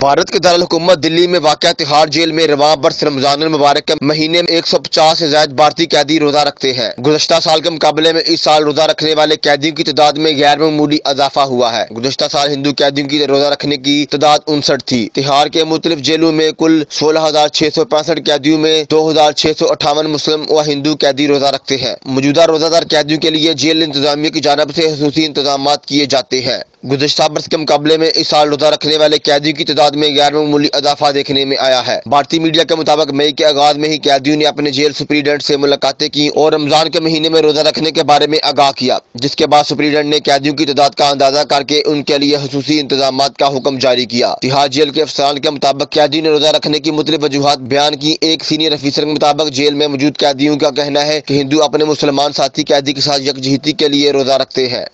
भारत के दारकूमत दिल्ली में वाक़ तिहाड़ जेल में रवा बरस रमज़ान मुबारक के महीने में एक सौ पचास से ज़्यादा भारतीय कैदी रोजा रखते हैं। गुजशत साल के मुकाबले में इस साल रोजा रखने वाले कैदियों की तादाद में गैर मामूली इजाफा हुआ है। गुजशत साल हिंदू कैदियों की रोजा रखने की तादाद उनसठ थी। तिहाड़ के मुख्तलिफ़ जेलों में कुल सोलह हज़ार छह सौ पैंसठ कैदियों में दो हज़ार छह सौ अठावन मुस्लिम व हिंदू कैदी रोजा रखते हैं। मौजूदा रोजादार कैदियों के लिए जेल इंतजामिया की जानब ऐसी खसूसी इंतज़ाम किए जाते हैं। गुजशत बरस के मुकाबले में इस साल रोजा रखने वाले कैदियों की तादाद में गैर मामूली इजाफा देखने में आया है। भारतीय मीडिया के मुताबिक मई के आगाज़ में ही कैदियों ने अपने जेल सुप्रीडेंट से मुलाकातें की और रमज़ान के महीने में रोजा रखने के बारे में आगाह किया, जिसके बाद सुप्रीडेंट ने कैदियों की तादाद का अंदाज़ा करके उनके लिए खसूसी इंतज़ाम का हुक्म जारी किया। तिहाड़ जेल के अफसरान के मुताबिक कैदियों ने रोजा रखने की मुख्तलिफ़ वजूहत बयान की। एक सीनियर अफीसर के मुताबिक जेल में मौजूद कैदियों का कहना है की हिंदू अपने मुसलमान साथी कैदी के साथ यकजहती के लिए रोजा रखते हैं।